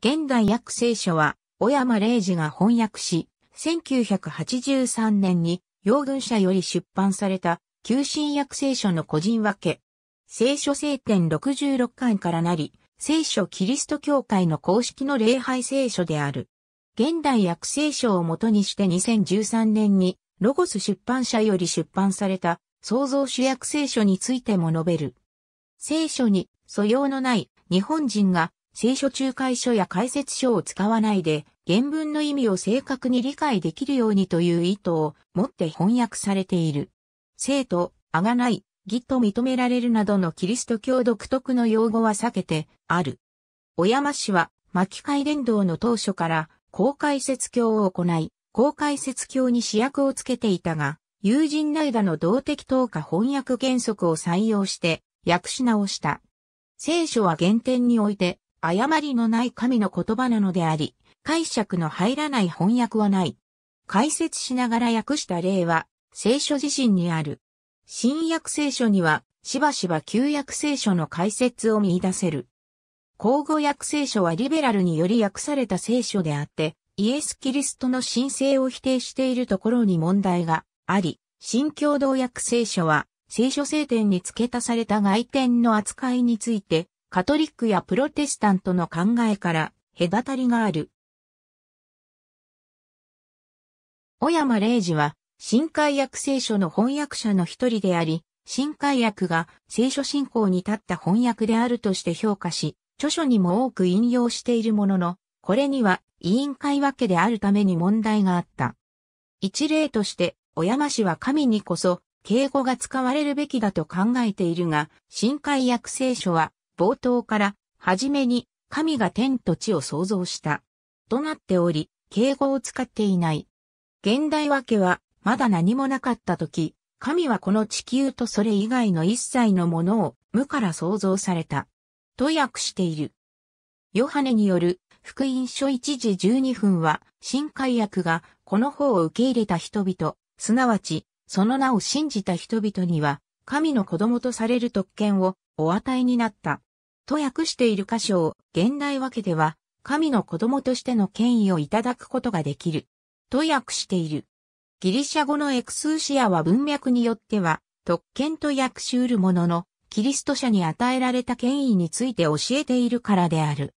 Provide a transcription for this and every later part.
現代訳聖書は、小山礼二が翻訳し、1983年に、洋軍社より出版された、旧新約聖書の個人分け。聖書聖典66巻からなり、聖書キリスト教会の公式の礼拝聖書である。現代訳聖書をもとにして2013年に、ロゴス出版社より出版された、創造主訳聖書についても述べる。聖書に素養のない日本人が聖書仲介書や解説書を使わないで原文の意味を正確に理解できるようにという意図を持って翻訳されている。生徒、あがない、義と認められるなどのキリスト教独特の用語は避けてある。小山氏は巻会伝道の当初から公開説教を行い、公開説教に主役をつけていたが、友人の間の動的等価翻訳原則を採用して訳し直した。聖書は原点において誤りのない神の言葉なのであり、解釈の入らない翻訳はない。解説しながら訳した例は聖書自身にある。新約聖書にはしばしば旧約聖書の解説を見出せる。口語訳聖書はリベラルにより訳された聖書であって、イエス・キリストの神聖を否定しているところに問題があり、新共同訳聖書は聖書聖典に付け足された外典の扱いについて、カトリックやプロテスタントの考えから隔たりがある。小山礼二は、新海訳聖書の翻訳者の一人であり、新海訳が聖書信仰に立った翻訳であるとして評価し、著書にも多く引用しているものの、これには委員会分けであるために問題があった。一例として、小山氏は神にこそ、敬語が使われるべきだと考えているが、新海訳聖書は、冒頭から、はじめに、神が天と地を創造した。となっており、敬語を使っていない。現代分けは、まだ何もなかった時、神はこの地球とそれ以外の一切のものを無から創造された。と訳している。ヨハネによる福音書1時12分は、新海訳がこの方を受け入れた人々、すなわち、その名を信じた人々には、神の子供とされる特権をお与えになった。と訳している箇所を、現代訳では、神の子供としての権威をいただくことができる。と訳している。ギリシャ語のエクスーシアは文脈によっては、特権と訳しうるものの、キリスト者に与えられた権威について教えているからである。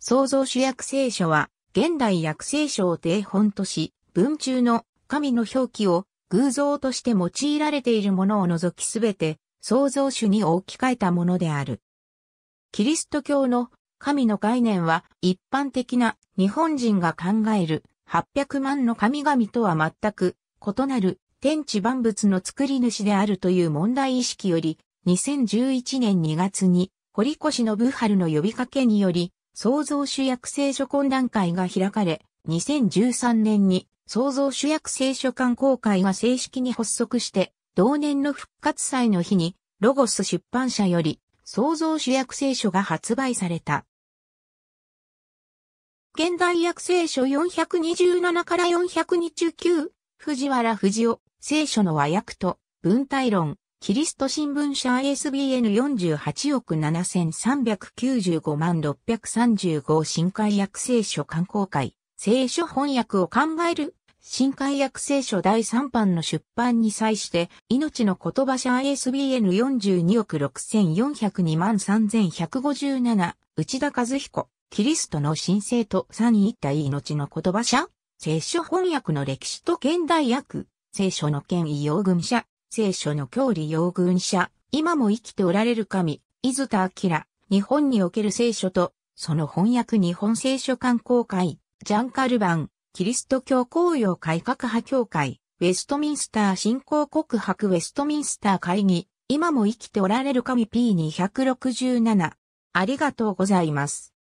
創造主訳聖書は、現代訳聖書を定本とし、文中の神の表記を偶像として用いられているものを除きすべて創造主に置き換えたものである。キリスト教の神の概念は一般的な日本人が考える800万の神々とは全く異なる天地万物の作り主であるという問題意識より2011年2月に堀越信春の呼びかけにより創造主役聖書懇談会が開かれ、2013年に創造主役聖書館公開が正式に発足して、同年の復活祭の日に、ロゴス出版社より、創造主役聖書が発売された。現代訳聖書427から429、藤原藤夫、聖書の和訳と、文体論、キリスト新聞社 ISBN48 億7395万635新海訳聖書観光会、聖書翻訳を考える新海訳聖書第3版の出版に際して、命の言葉社 ISBN42 億6402万3157、内田和彦、キリストの神聖と三位一体命の言葉社聖書翻訳の歴史と現代訳、聖書の権威用軍社、聖書の教理用軍者、今も生きておられる神、伊豆田明、日本における聖書と、その翻訳日本聖書観光会、ジャンカルバン、キリスト教公用改革派協会、ウェストミンスター信仰告白ウェストミンスター会議、今も生きておられる神 P267。ありがとうございます。